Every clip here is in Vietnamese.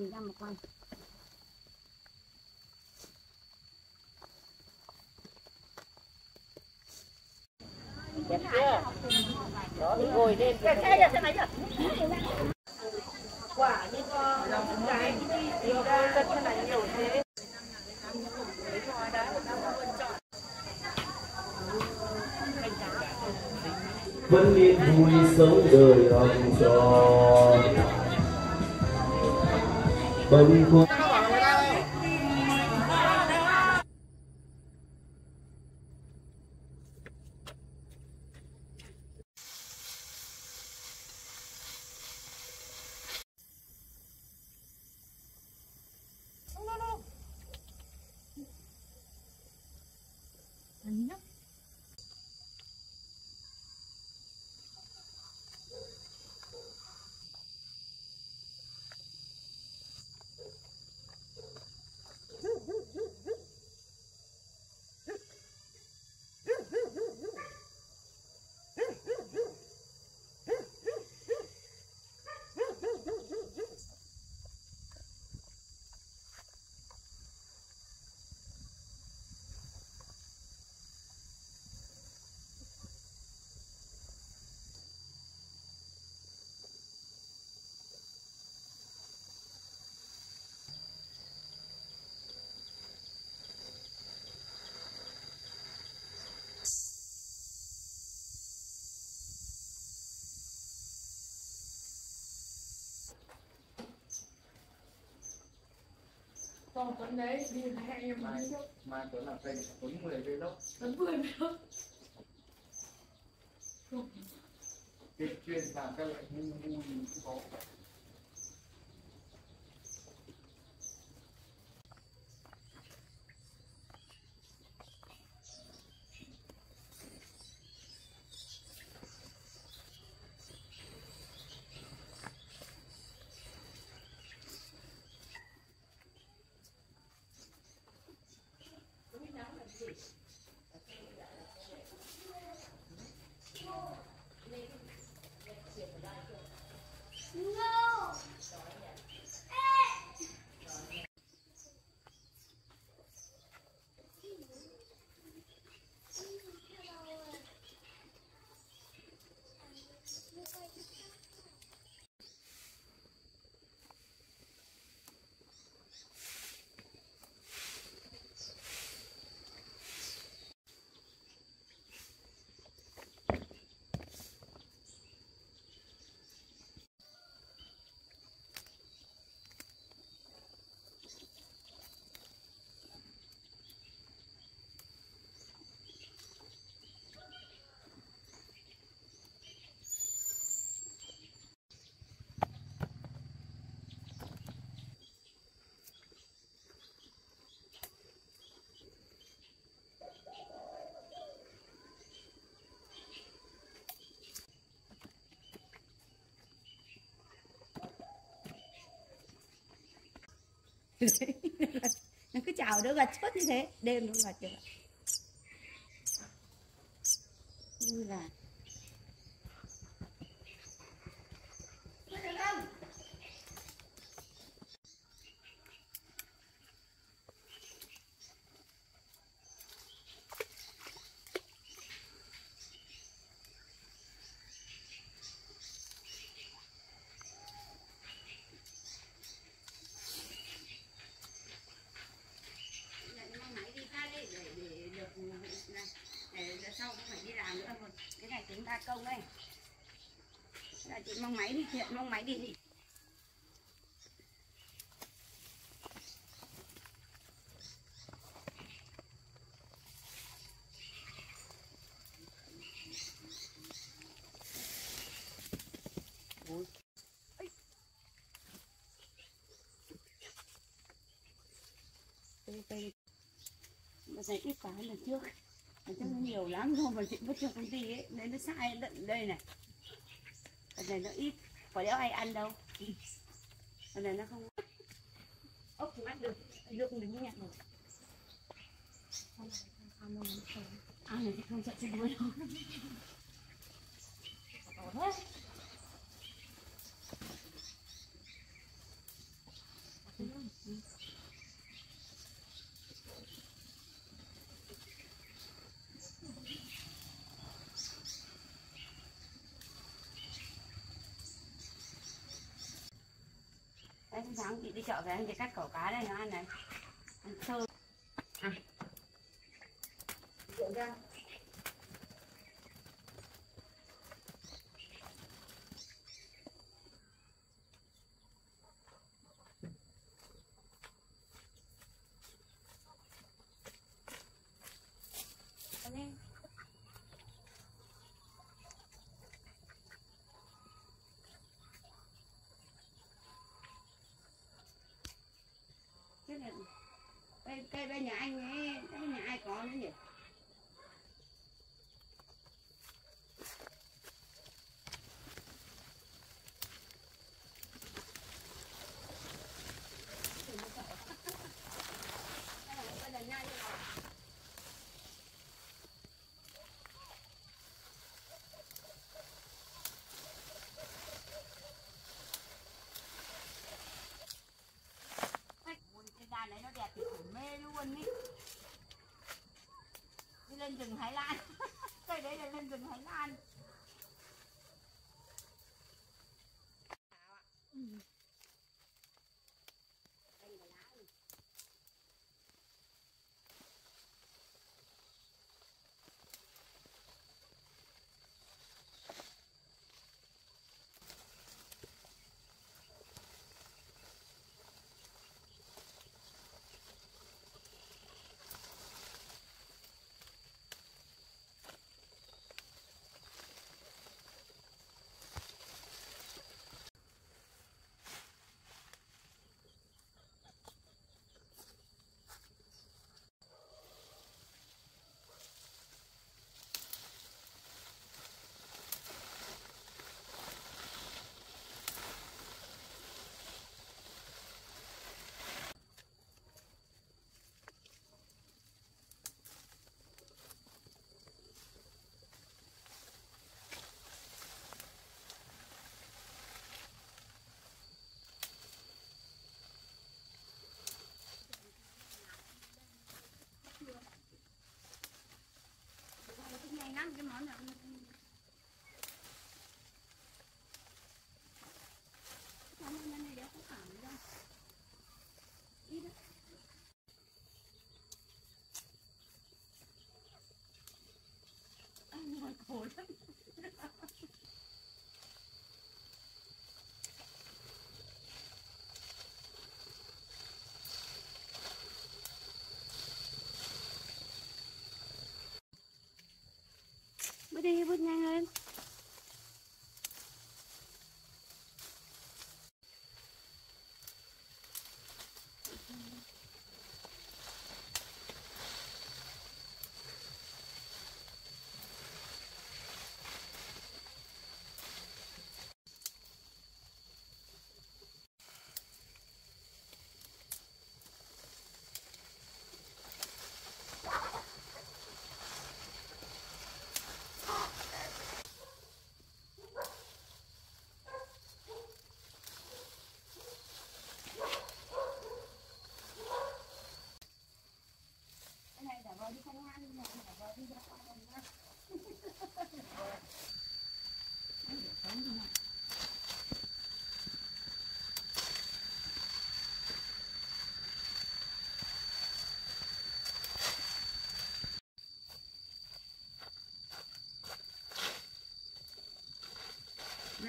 thì ra một con. Đẹp chưa? Đó ngồi lên. Xe xe xe máy quả như con cái nhiều con cân thế này nhiều thế. Vẫn biết vui sống đời ông tròn bần khuâng Còn Tuấn đấy đi hai em mai mai tuấn là kênh tuấn mười vlog Tuấn vừa nữa chuyên chuyên làm các loại gì cũng có nó cứ chào đứa gật suốt như thế đêm nó gật vậy. như là mang máy đi ra đây để để được này để lần sau không phải đi làm nữa rồi cái này tính ta công đây là chị mang máy đi hiện mang máy đi đi cây cây mà thấy ít quá lần trước. Lần trước nó nhiều lắm rồi mà chị vứt cho công ty ấy. Nên nó sai lận đây này. Lần này nó ít có đéo ai ăn đâu. Lần này nó không ốc thì bắt được được đứng nhặt rồi. Ăn này thì không sợ chết đuối đâu Tốt thế. Hôm sáng anh chị cắt cỏ cá đây nó ăn này. Ăn thơm à. Rượu ra Anh em. Thế là cây cây bên nhà anh ấy. 还拉。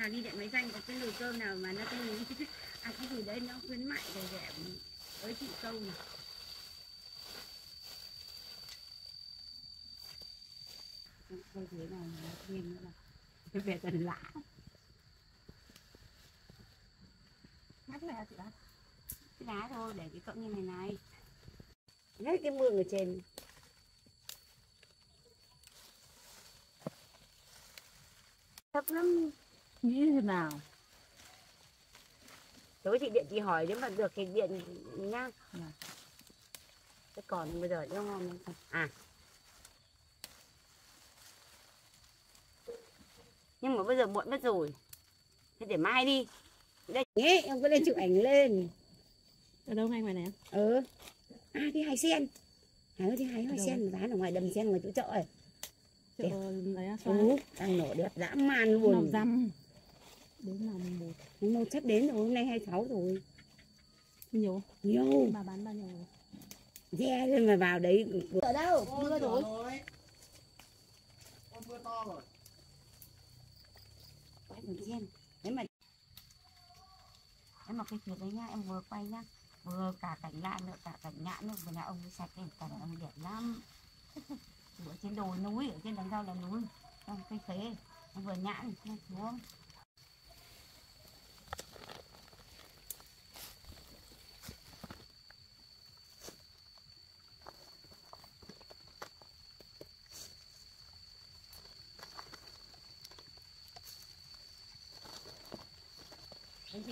Hàng đi điện máy xanh, có cái nồi cơm nào mà nó cái à cái gì đấy, nó khuyến mại để rẻ với chị câu này cây thế này nó thêm nữa là cái về tần lã. Mắt này chị bác cái lá thôi, để cái cọng như này này. Lấy cái mương ở trên thấp lắm như thế nào? tối chị điện chị hỏi nếu mà được thì điện nhá. Dạ. thế còn bây giờ nó ngon không? À. Nhưng mà bây giờ muộn mất rồi. Thế để mai đi. Đây. Ấy, em có lên chụp ảnh lên. Ở đâu ngay ngoài này? ừ à cái hải sen hải ơi cái hải hải sen bán ở ngoài đầm sen ngoài chỗ chợ ấy. Chợ xoa. ừ, đang nổ đẹp dã man luôn. răm. Đến lòng một. nhưng mà sắp đến rồi hôm nay 26 rồi. Nhiều nhiều. Bà bán bao nhiêu rồi? re lên mà vào đấy. Ở đâu? Mưa rồi Con mưa to rồi. quay một xem. Nếu mà nếu mà cái chuyện đấy nhá em vừa quay nhá. Vừa cả cảnh lạ nữa cả cảnh nhãn nữa. Vừa nhà ông sạch lên cảnh ông đẹp lắm. Ở trên đồi núi ở trên đằng sau là núi. Trong cây khế em vừa nhãn xuống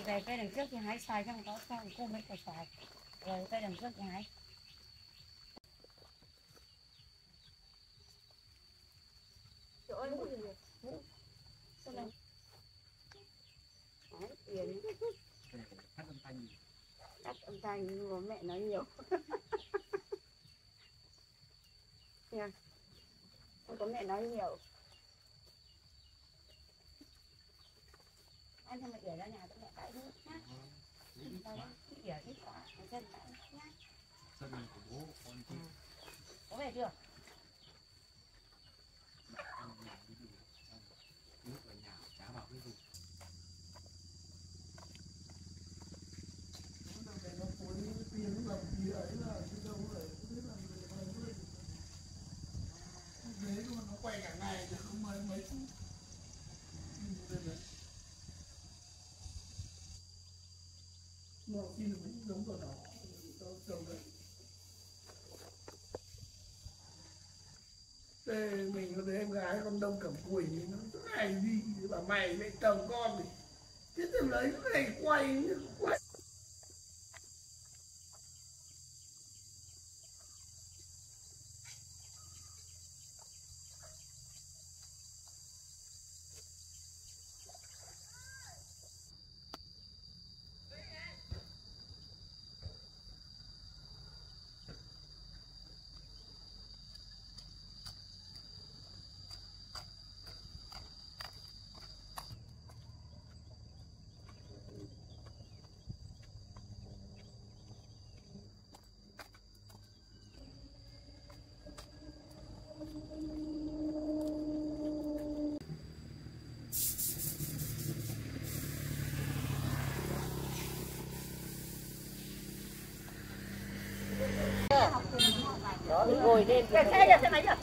về cây đằng trước thì hái xoài trong có xong cô mới phải xoài rồi cây đằng trước thì hái Sao đây? Đấy, tiền Phát âm thanh gì? cắt âm thanh nhưng mà mẹ nói nhiều. Nha. Không có mẹ nói nhiều. Anh cho mẹ ỉa ra nhà cho mẹ cãi nước nhá tao ỉa thích quá mẹ chân cãi nhá Sân này của bố con có về chưa ăn nhà xong nước ở nhà vào cái gì nó quay cả ngày chứ không mấy mấy phút nó khi nó cũng giống vào đó tao trồng đấy Thế mình có thấy đông cẩm cùi thì nó cứ hay đi, bà mày lại chồng con thì. Thế từ lấy cái này quay quay đó thì ngồi xe máy cái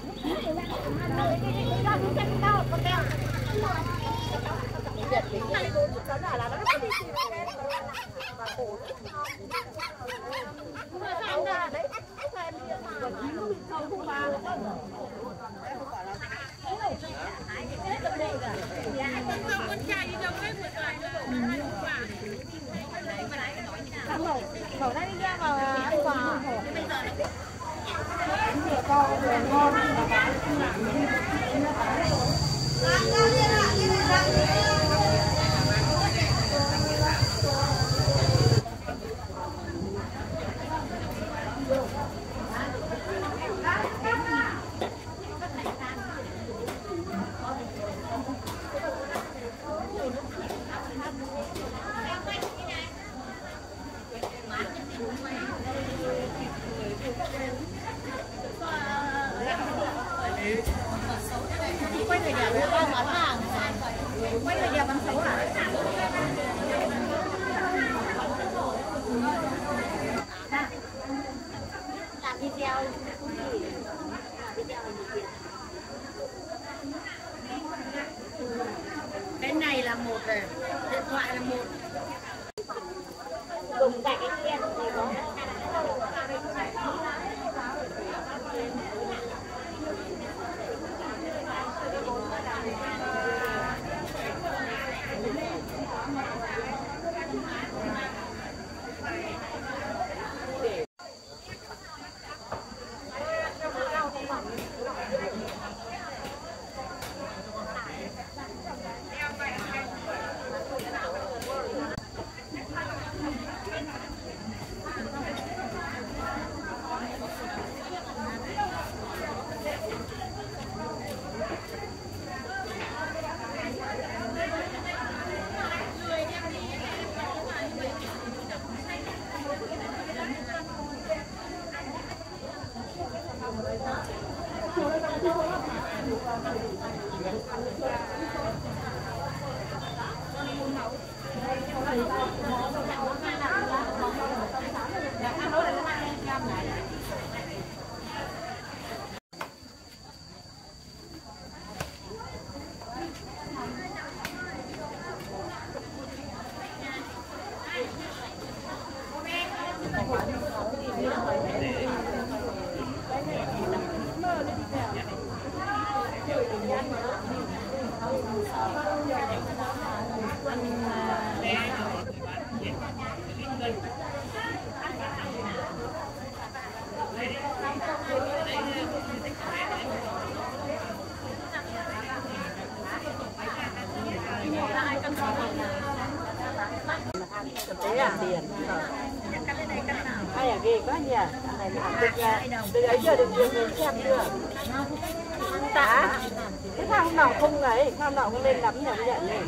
hôm nào không ấy, hôm nào không lên lắm nhận nhận này.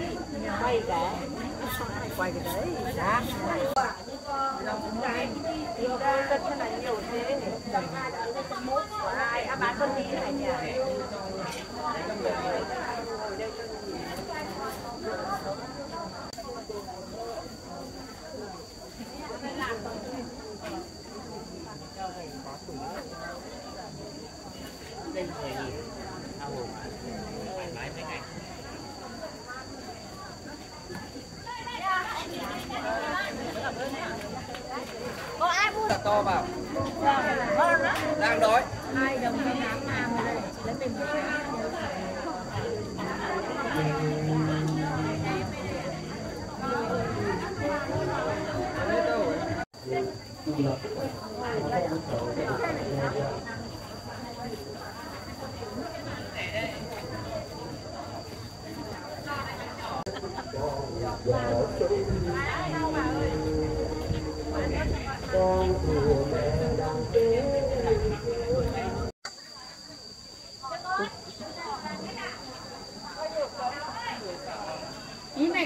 Quay cái. Quay cái đấy. Dạ. Nhiều đây cân thế này nhiều thế. Cân hai đã lên một của ai? Bán con tí này nhỉ? To vào. Đang đói. Ý? Mày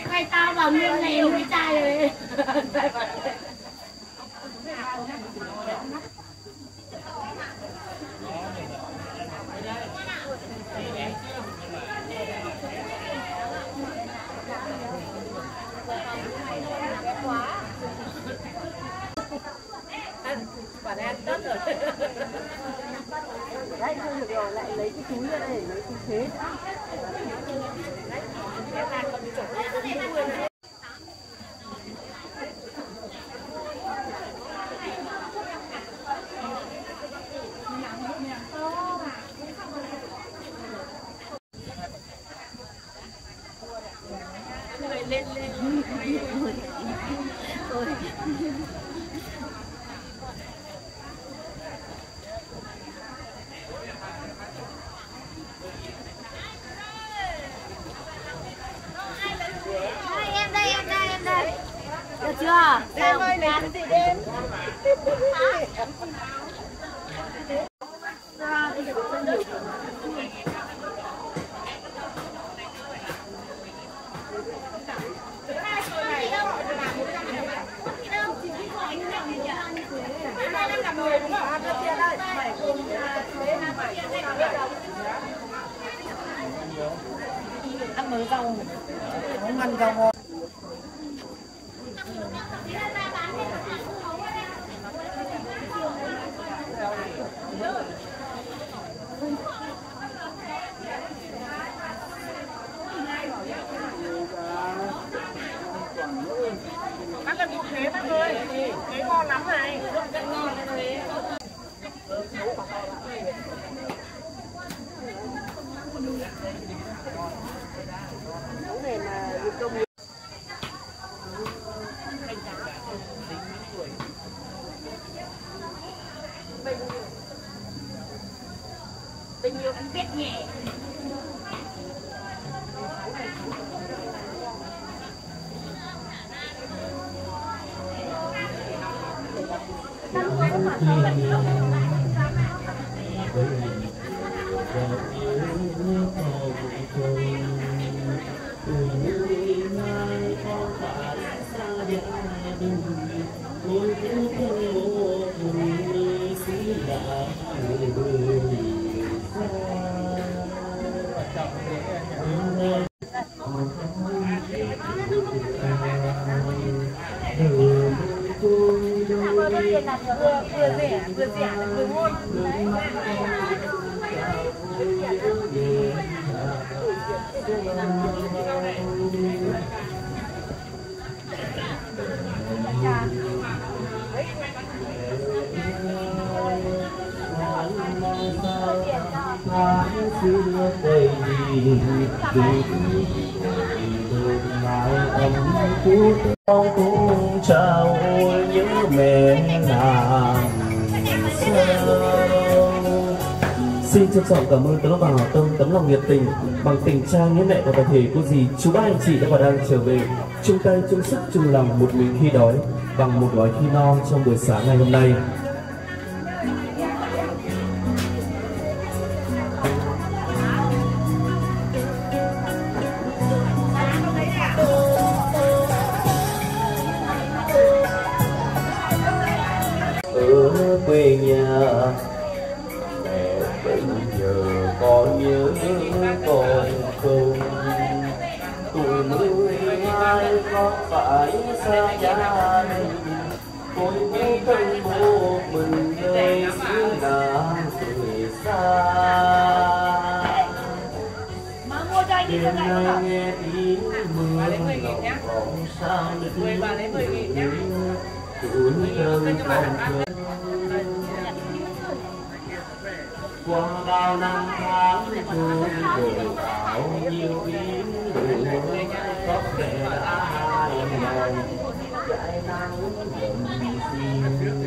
khoai tao vào nguyên này nuôi chai rồi Bạn em tất rồi. Đấy, được rồi, lại lấy cái túi ra đây lấy cái thế 看得到不 vừa rẻ vừa rẻ là vừa ngon. Đấy. Trọng cảm ơn tấm lòng hảo tâm, tấm lòng nhiệt tình bằng tình cha nghĩa mẹ và toàn thể cô dì, chú ba anh chị đã và đang trở về chung tay chung sức chung lòng một mình khi đói bằng một gói khi no trong buổi sáng ngày hôm nay. Qua bao năm tháng thương đời bao nhiêu biến đổi có thể đã hai ngày chạy nắng dầm xin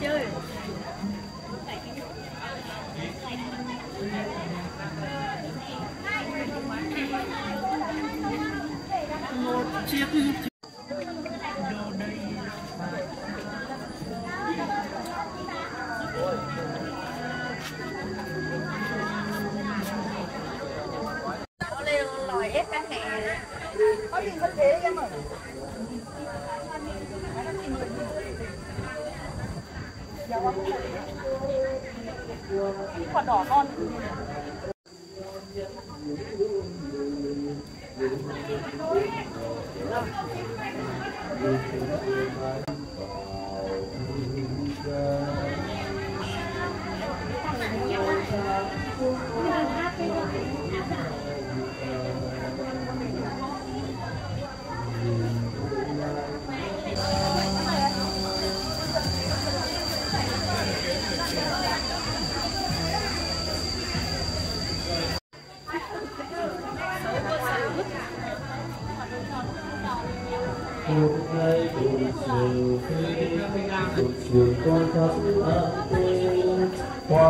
chơi. Một chơi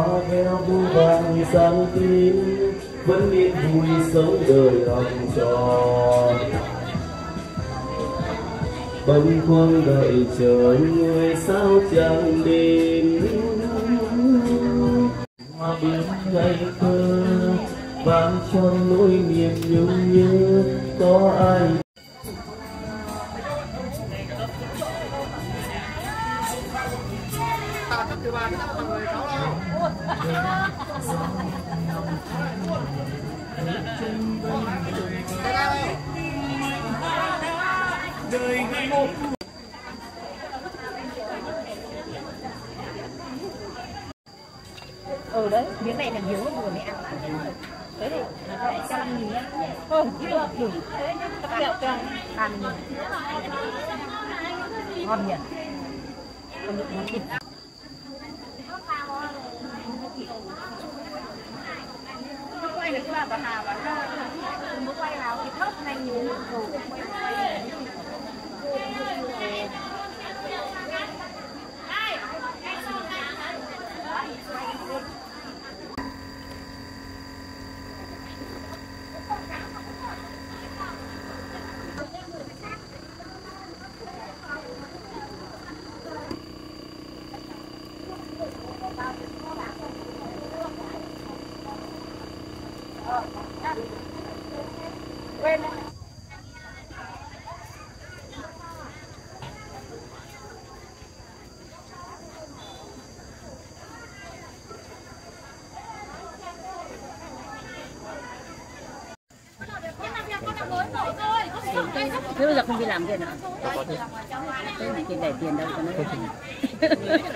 hoa nghèo vu vàng sáng tin vẫn biết vui sống đời học trò bâng khuâng đợi chờ người sao chẳng đến. Hoa biến ngày thơ, vang trong nỗi niềm nhung nhớ, có ai ừ đấy miếng này là miếng vừa mới ăn đấy đi cho ăn nghìn nhá. Không chưa đủ các kẹo cho. Ăn ngon nhỉ? Còn được món thịt quay được là bà Hà bà mới quay nào thì thấp này nhiều rồi Thế bây giờ không đi làm kia nữa. Thế để tiền đâu cho nó.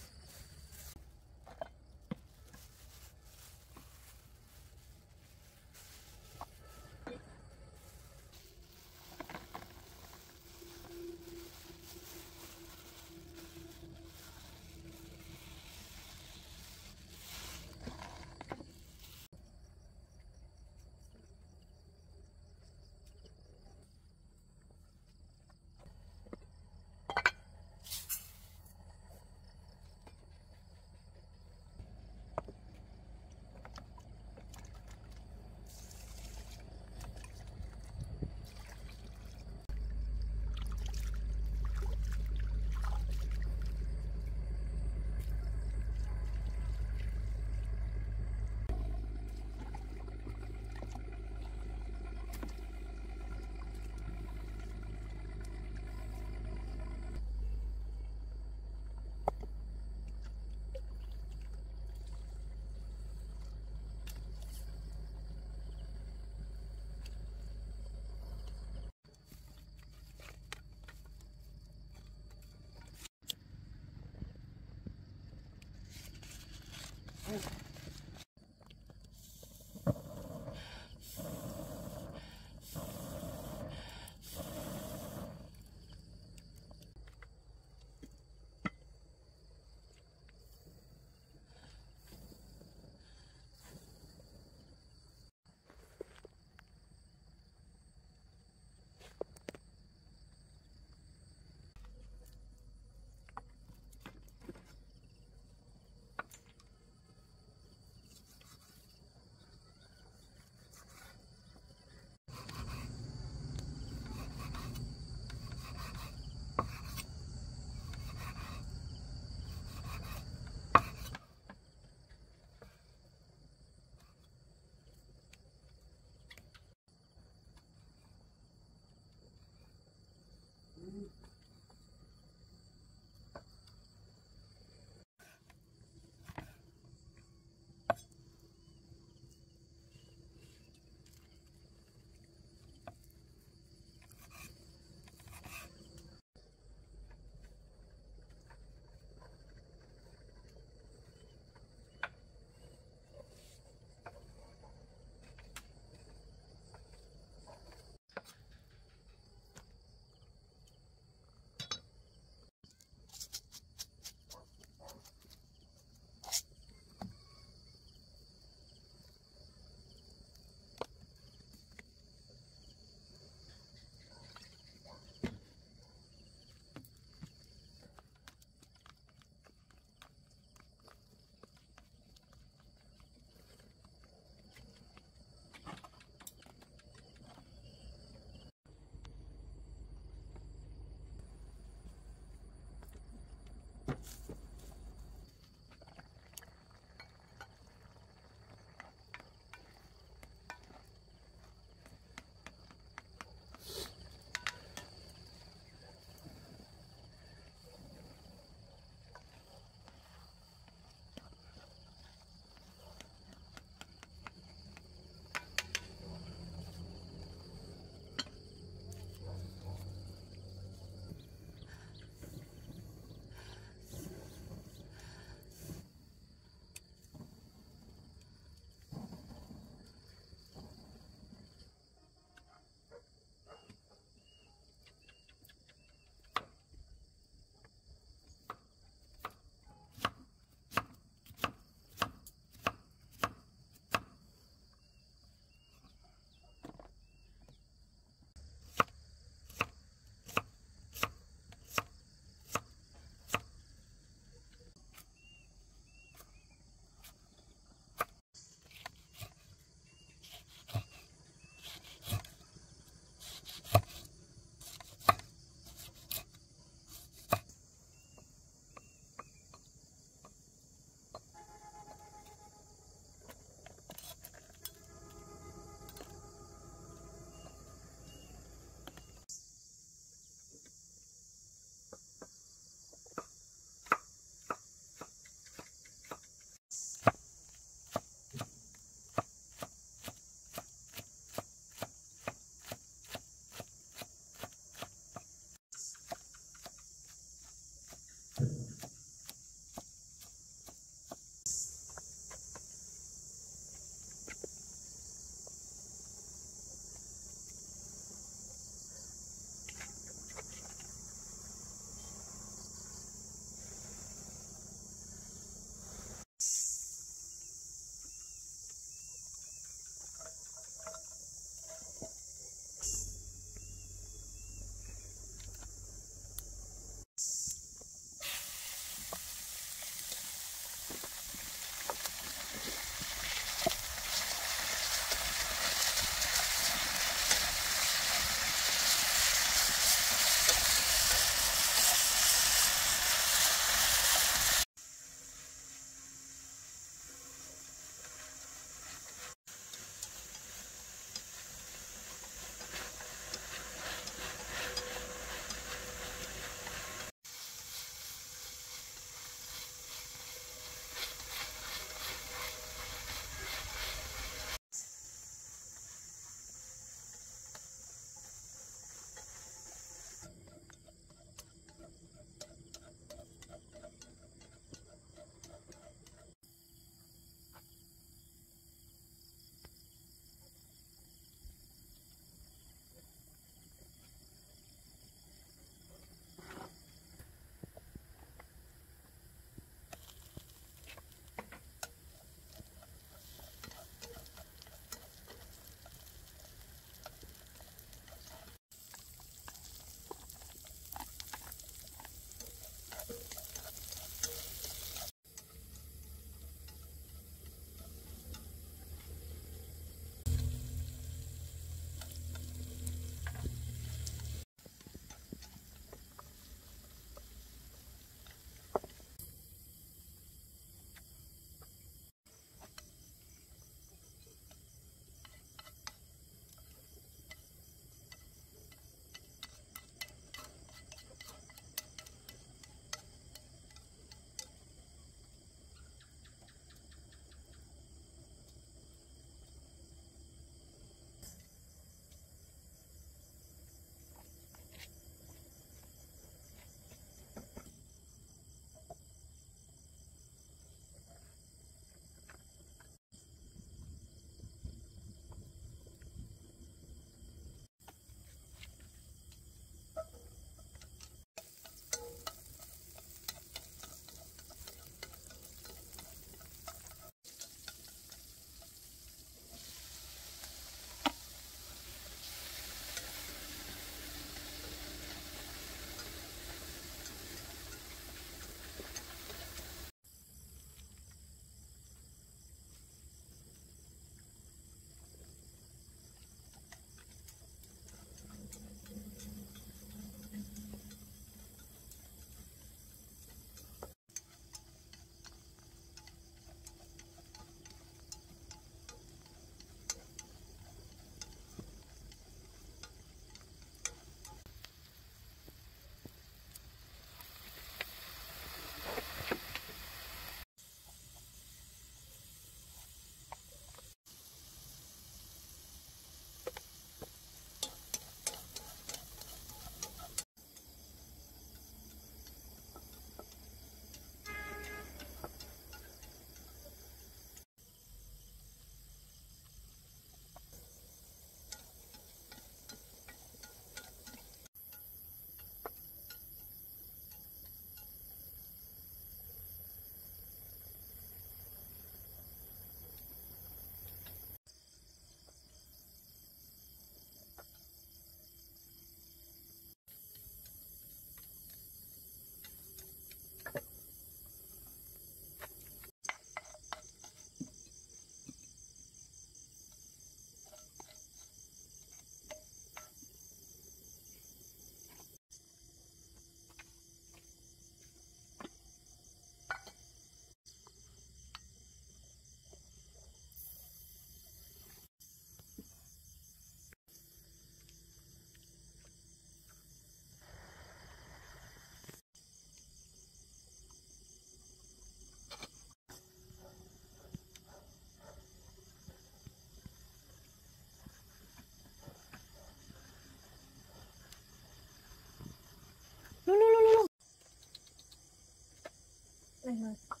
ざいます。